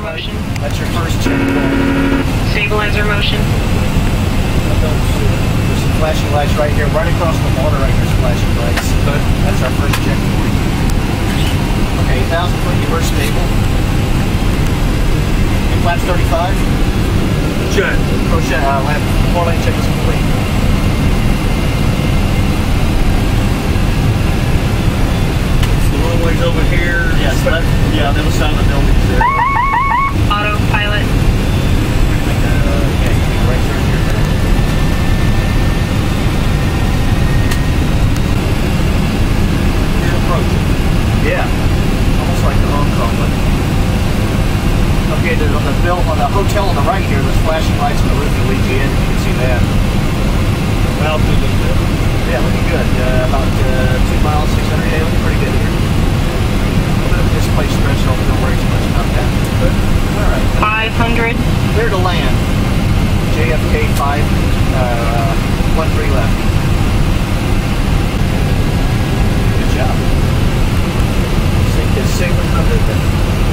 motion. That's your first checkpoint. Stabilizer motion. There's some flashing lights right here. Right across the water right there's flashing lights. That's our first checkpoint. Okay, 1,000 foot, you were stable. And flaps 35. Check. Crochet, uh, lap, four lane check is complete. The runway's over here. Yes, left. Yeah, on the other side of the building is there. Autopilot. Uh, yeah, you can right turn here. You're approaching. Yeah. Almost like the Hong Kong one. Okay, there's on the bill on the hotel on the right here, there's flashing lights on the roof that lead you in. You can see that. Altitude is there. Yeah, looking good. Uh, about uh, two miles, 600 a day, looking pretty good here. A little bit of displaced stretch, so don't worry too much about that. Good. All right. 500. Clear to land. JFK 5, uh, 1 3 left. Good job. Sink is 700. 206 8.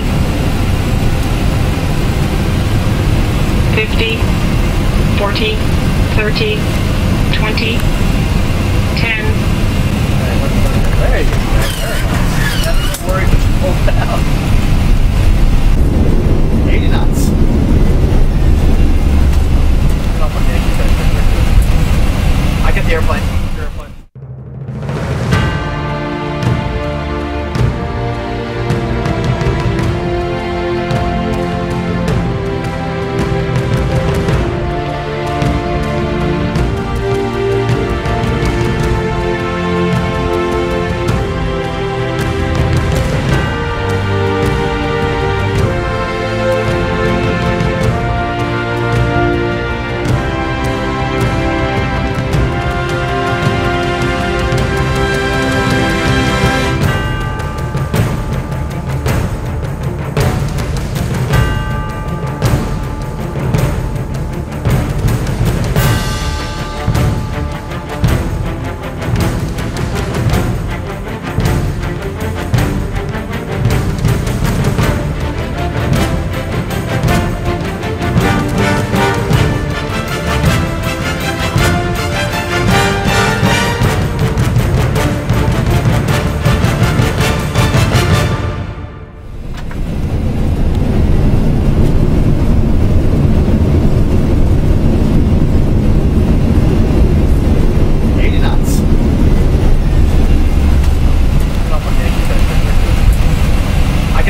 hundred, fifty, forty, thirty, twenty, ten. 50, 40, 30, 20, 10.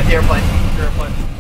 The airplane. Your airplane.